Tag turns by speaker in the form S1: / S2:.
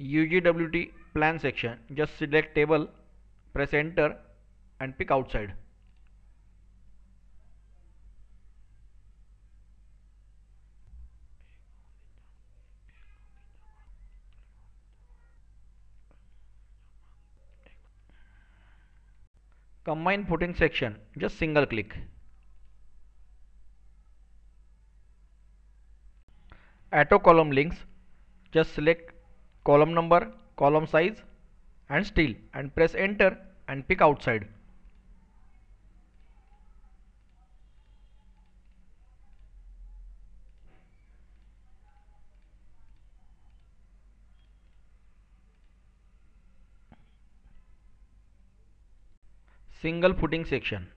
S1: UGWT plan section. Just select table press enter and pick outside. Combine footing section. Just single click. Auto column links. Just select column number column size and style and press enter and pick outside. Single footing section